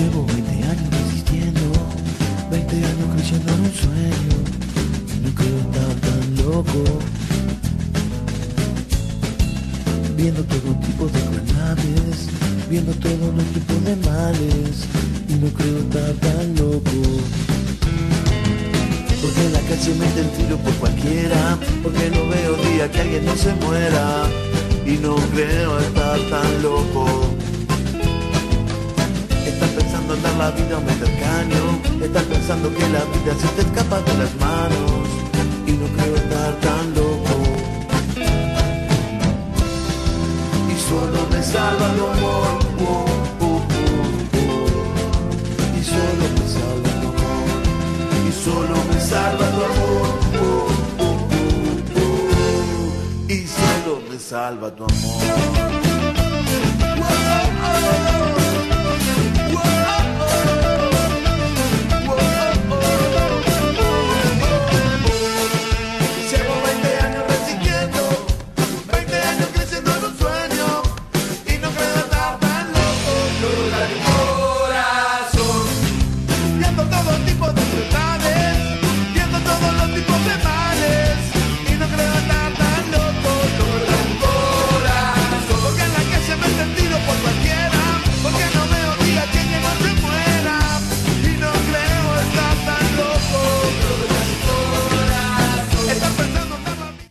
Llevo 20 años resistiendo, 20 años creciendo en un sueño. No creo estar tan loco. Viendo todo tipo de crueldades, viendo todo los tipos de males. Y no creo estar tan loco. Porque en la calle mete el tiro por cualquiera, porque no veo día que alguien no se muera. Y no creo estar tan loco. La vida meter caño, estás pensando que la vida se te escapa de las manos, y no creo estar tan loco. Y solo me salva el amor, oh, oh, y solo me salva el amor, y solo me salva tu amor, y solo me salva tu amor.